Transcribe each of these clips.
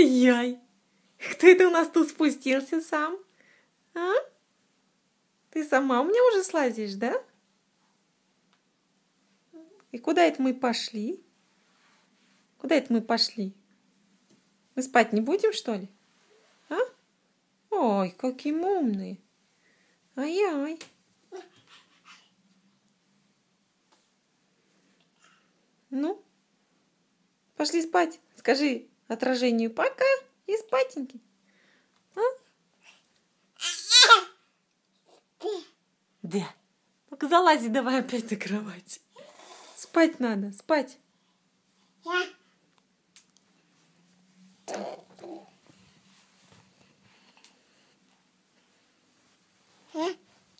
Ай-яй! Кто это у нас тут спустился сам? А? Ты сама у меня уже слазишь, да? И куда это мы пошли? Куда это мы пошли? Мы спать не будем, что ли? А? Ой, какие мы умные. Ай-яй. Ну, пошли спать. Скажи отражению пока и спатеньки. А? Да. Ну-ка залази давай опять на кровать. Спать надо, спать.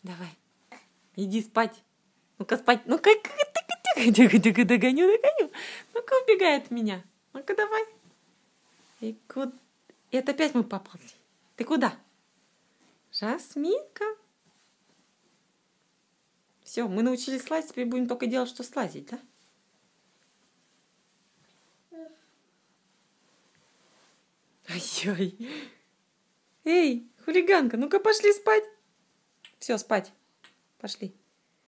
Давай. Иди спать. Ну-ка спать. Ну-ка, догоню, догоню. Ну-ка убегает от меня. Ну-ка давай. И куда? Это опять мы поползли. Ты куда? Жасминка. Все, мы научились слазить, теперь будем только делать, что слазить, да? Ай-яй. Эй, хулиганка, ну-ка пошли спать. Все, спать. Пошли.